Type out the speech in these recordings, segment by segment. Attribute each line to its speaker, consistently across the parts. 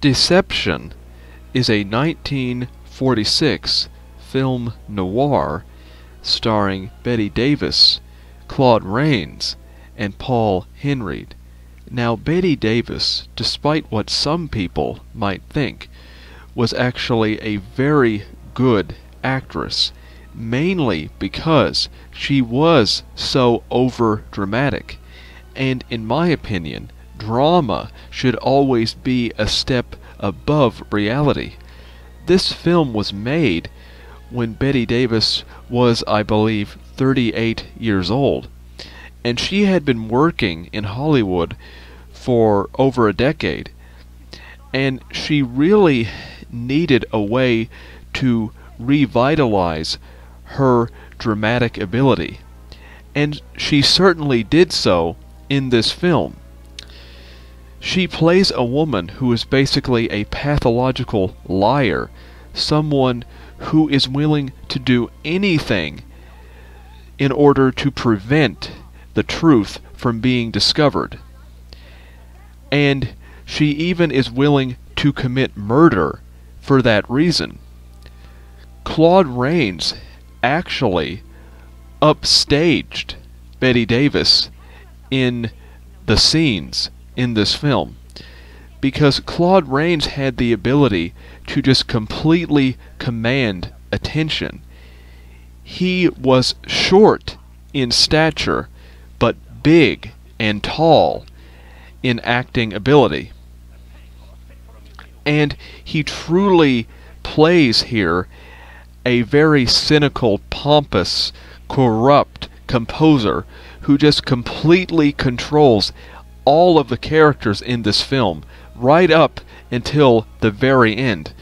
Speaker 1: Deception is a 1946 film noir starring Bette Davis, Claude Rains, and Paul Henreid. Now, Bette Davis, despite what some people might think, was actually a very good actress, mainly because she was so over dramatic. And in my opinion, drama should always be a step above reality. This film was made when Bette Davis was, I believe, 38 years old. And she had been working in Hollywood for over a decade. And she really needed a way to revitalize her dramatic ability. And she certainly did so in this film. She plays a woman who is basically a pathological liar, someone who is willing to do anything in order to prevent the truth from being discovered. And she even is willing to commit murder for that reason. Claude Rains actually upstaged Bette Davis in the scenes in this film because Claude Rains had the ability to just completely command attention. He was short in stature, but big and tall in acting ability. And he truly plays here a very cynical, pompous, corrupt composer who just completely controls all of the characters in this film, right up until the very end.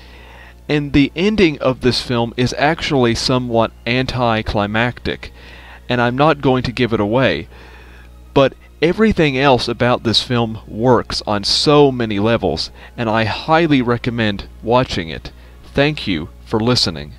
Speaker 1: And the ending of this film is actually somewhat anticlimactic, and I'm not going to give it away. But everything else about this film works on so many levels, and I highly recommend watching it. Thank you for listening.